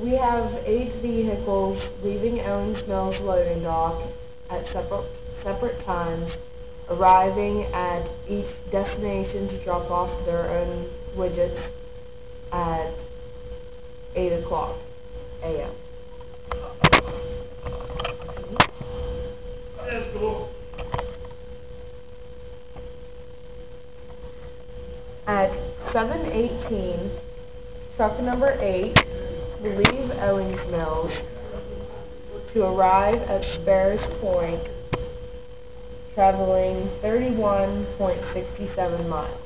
we have eight vehicles leaving Owings Mills loading dock at separate, separate times, arriving at each destination to drop off their own widgets at eight o'clock AM. That's cool. At seven eighteen, truck number eight will leave Owings Mills to arrive at Sparrows Point, traveling thirty-one point sixty-seven miles.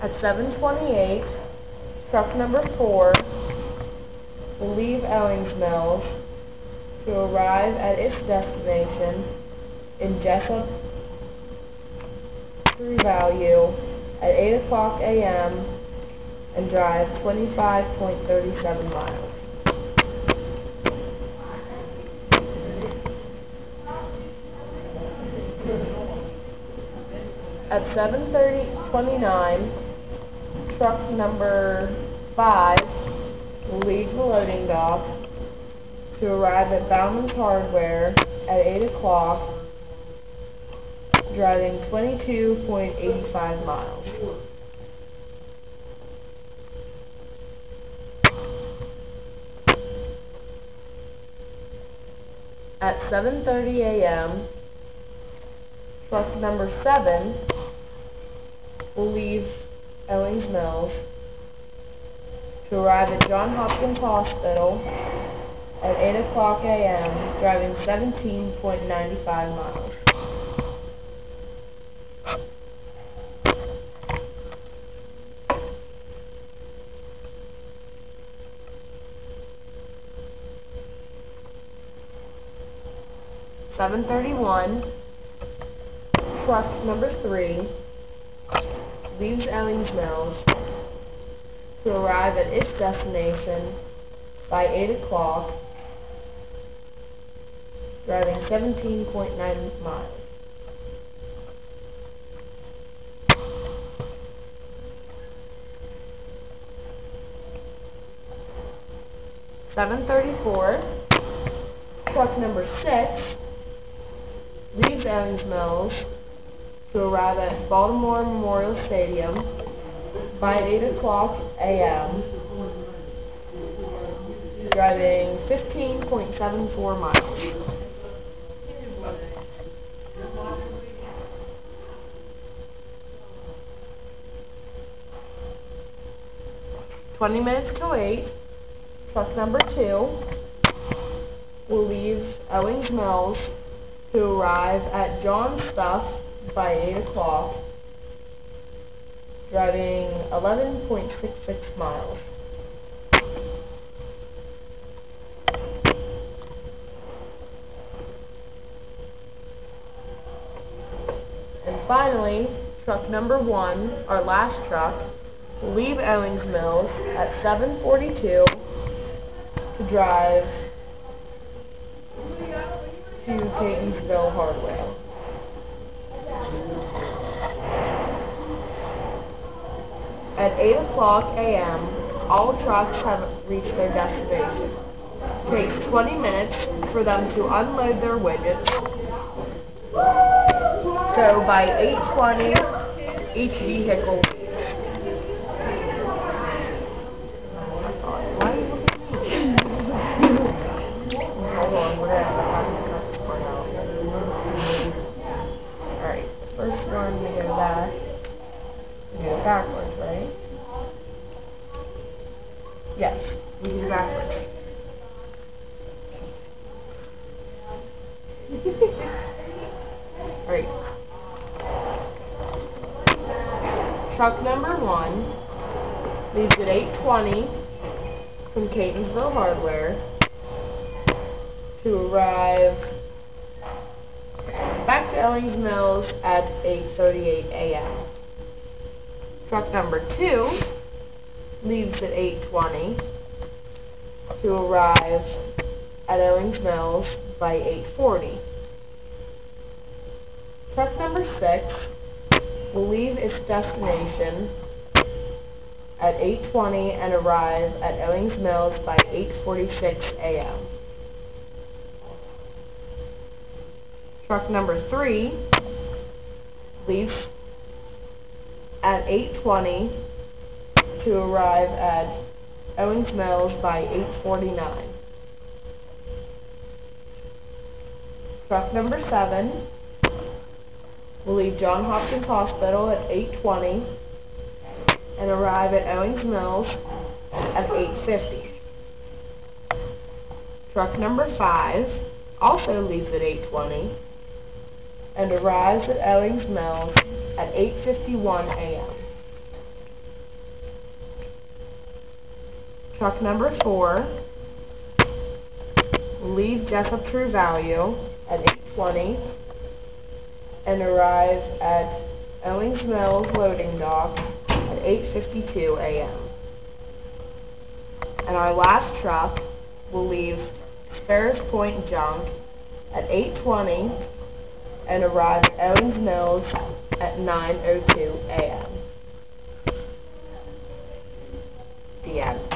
At seven twenty-eight, truck number four will leave Owings Mills to arrive at its destination in Jessup True Value at eight o'clock AM and drive twenty-five point thirty-seven miles. At seven thirty, twenty-nine, truck number five will leave the loading dock to arrive at Bauman's Hardware at eight o'clock, driving twenty-two point eighty-five miles. At seven thirty AM, truck number seven will leave Owings Mills to arrive at John Hopkins Hospital at eight o'clock AM, driving seventeen point ninety-five miles. Seven thirty-one, truck number three leaves Owings Mills to arrive at its destination by eight o'clock, driving seventeen point nine miles. Seven thirty-four, truck number six leaves Owings Mills to arrive at Baltimore Memorial Stadium by eight o'clock AM, driving fifteen point seven four miles. Twenty minutes to eight, truck number two will leave Owings Mills to arrive at John Stuff by eight o'clock, driving eleven point six six miles. And finally, truck number one, our last truck, leave Owings Mills at seven forty-two to drive to Catonsville Hardware. At eight o'clock AM, all trucks have reached their destination. It Takes twenty minutes for them to unload their widgets. So by eight twenty, each vehicle Alright, first one, we go back. We it backwards, right? Yes, we do backwards. Alright. Truck number one leaves at eight twenty from Catonsville Hardware to arrive back to Ellings Mills at eight thirty-eight AM. Truck number two leaves at eight twenty to arrive at Owings Mills by eight forty. Truck number six will leave its destination at eight twenty and arrive at Ellings Mills by eight forty-six AM. Truck number three leaves at eight twenty to arrive at Owens Mills by eight forty-nine. Truck number seven will leave John Hopkins Hospital at eight twenty and arrive at Owings Mills at eight fifty. Truck number five also leaves at eight twenty and arrives at Owings Mills at eight fifty-one AM. Truck number four will leave Jessup True Value at eight twenty and arrive at Owings Mills Loading Dock at eight fifty-two AM. And our last truck will leave Sparrows Point Junk at eight twenty and arrived at Owens Mills at 9.02 a.m. The end.